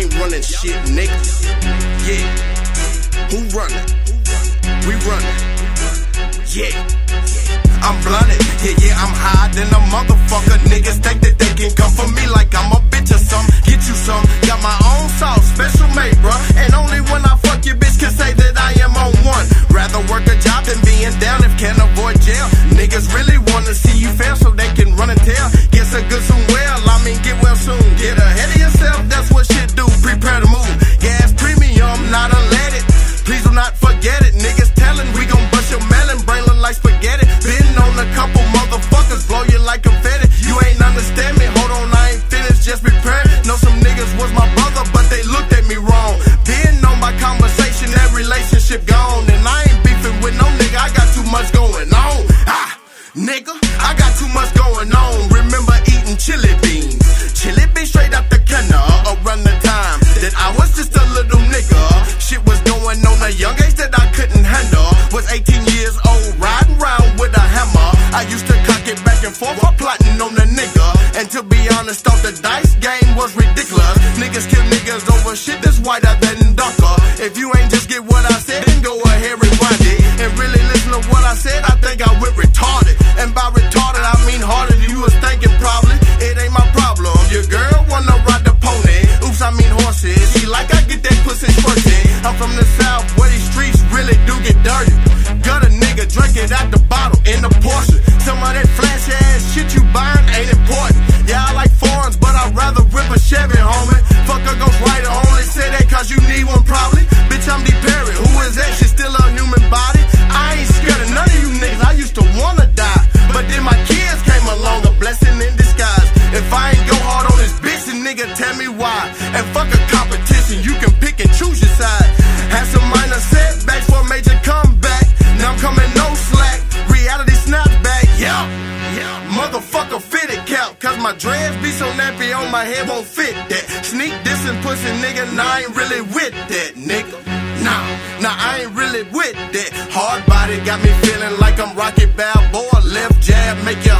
ain't running shit, nigga. Yeah. Who running? We running. Yeah. I'm blunted, yeah, yeah, I'm high than a motherfucker. Niggas think that they can come for me like I'm a bitch or something. Get you some, got my own sauce, special made, bruh. And only when I fuck your bitch can say that I am on one. Rather work a job than being down if can't avoid jail. Niggas really wanna see you fail so they can nigga, I got too much going on. Remember eating chili beans. Chili beans straight out the canna around the time that I was just a little nigga. Shit was going on a young age that I couldn't handle. Was 18 years old, riding around with a hammer. I used to cock it back and forth, while plotting on the nigga. And to be honest, thought the dice game was ridiculous. Niggas kill niggas over shit that's whiter than darker. If you ain't just get south where these streets really do get dirty. Got a nigga drink it out the bottle in the Porsche. Some of that flash ass shit you buying ain't important. Yeah, I like foreigns, but I'd rather rip a Chevy, homie. Fuck a ghost rider, only say that cause you need one probably. Bitch, I'm D. Perry. Tell me why. And fuck a competition, you can pick and choose your side. Had some minor setbacks for a major comeback. Now I'm coming no slack. Reality snaps back, yeah. Motherfucker fitted cap, cause my dreads be so nappy on my head won't fit that. Sneak this and pussy nigga, nah, I ain't really with that, nigga. Nah, nah, I ain't really with that. Hard body got me feeling like I'm Rocky Balboa. Left jab, make your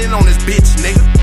running on this bitch, nigga.